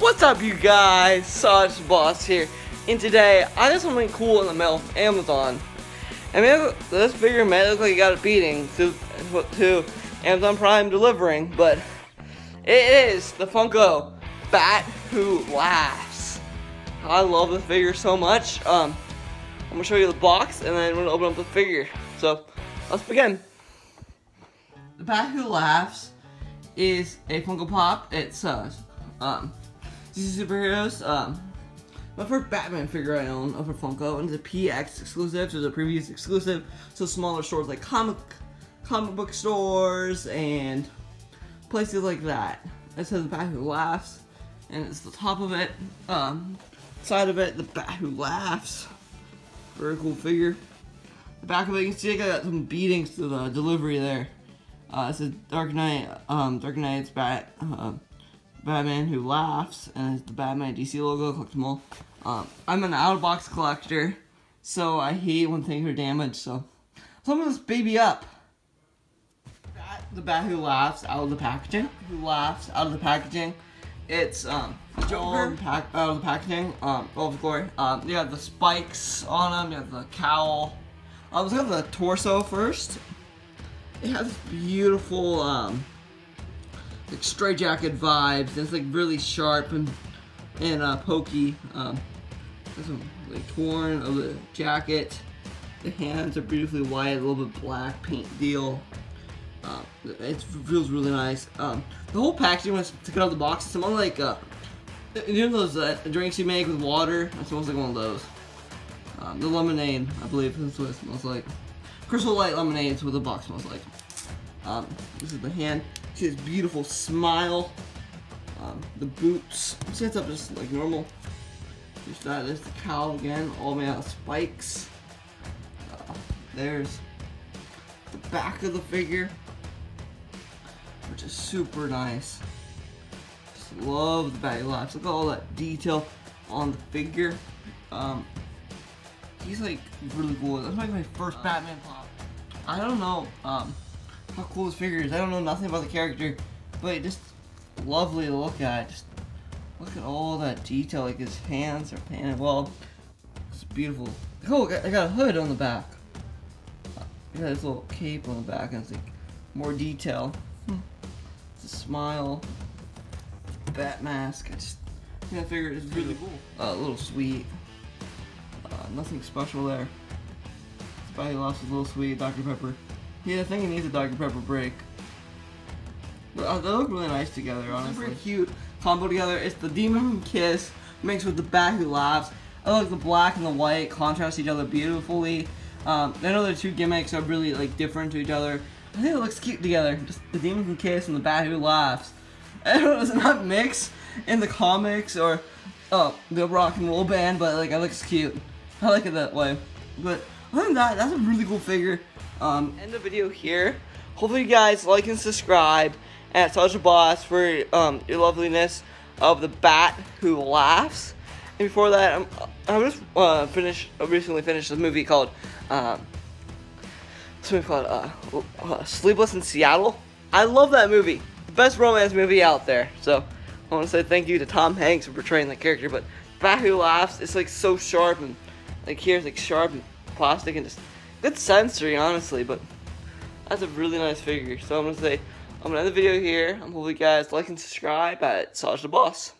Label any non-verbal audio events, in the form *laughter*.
What's up, you guys? Saj Boss here, and today I got something cool in the mail Amazon. And this figure may look like it got a beating to, to Amazon Prime delivering, but it is the Funko Bat Who Laughs. I love this figure so much. Um, I'm gonna show you the box, and then we're gonna open up the figure. So let's begin. The Bat Who Laughs is a Funko Pop. It's uh, um, Superheroes. Um, my first Batman figure I own of a Funko, and it's a PX exclusive. So it's a Previews exclusive. So smaller stores like comic comic book stores and places like that. It says Bat Who Laughs, and it's the top of it. Um, side of it, the Bat Who Laughs. Very cool figure. The back of it, you can see I got some beatings to the delivery there. Uh, it says Dark Knight, um, Dark Knight's Bat, uh, Batman Who Laughs, and it's the Batman DC logo, collectible. Um, I'm an out-of-box collector, so I hate when things are damaged, so I'm this baby up. Bat, the Bat Who Laughs out of the packaging, Who Laughs out of the packaging. It's, um, Joker pack, out of the packaging, um, of glory. Um, you have the spikes on them, you have the cowl. I was gonna have the torso first, it has beautiful um, like straight jacket vibes. It's like really sharp and and uh, pokey. Um, like torn of the jacket. The hands are beautifully white, a little bit black paint deal. Uh, it feels really nice. Um, the whole packaging when I took it out of the box, it smells like uh, you know those uh, drinks you make with water. It smells like one of those. Um, the lemonade, I believe, is what it smells like. Crystal Light lemonade is what the box smells like. Um, this is the hand. See this beautiful smile. Um, the boots sets up just like normal. Just that is the cowl again, all made out of spikes. Uh, there's the back of the figure, which is super nice. Just love the back laps. Look at all that detail on the figure. Um, he's like really cool. That's like my first Batman pop. I don't know um, how cool his figure is. I don't know nothing about the character, but just lovely to look at. Just look at all that detail. Like his hands are painted well. It's beautiful. Oh, I got a hood on the back. I got this little cape on the back, and it's like more detail. Hmm. It's a smile. Bat mask. I just I figure is really cool. Uh, a little sweet. Uh, nothing special there. Spidey lost his little sweet Dr. Pepper. Yeah, I think he needs a Dr. Pepper break. But, uh, they look really nice together, honestly. Super cute combo together. It's the Demon Kiss mixed with the Bat Who Laughs. I like the black and the white contrast each other beautifully. Um, I know the two gimmicks are really like different to each other. I think it looks cute together. Just the Demon Can Kiss and the Bat Who Laughs. *laughs* I don't know, it's not mixed in the comics or oh, the rock and roll band, but like it looks cute. I like it that way. But other than that, that's a really cool figure. Um, end the video here. Hopefully you guys like and subscribe at Saj the Boss for um, your loveliness of the bat who laughs. And before that, I'm, I just uh, finished recently finished a movie called um, something called uh, uh, Sleepless in Seattle. I love that movie. The best romance movie out there. So I want to say thank you to Tom Hanks for portraying the character. But Bat Who Laughs, it's like so sharp and like here's like sharp and plastic and just good sensory, honestly. But that's a really nice figure. So I'm gonna say I'm gonna end the video here. I'm hoping you guys like and subscribe at Saj the Boss.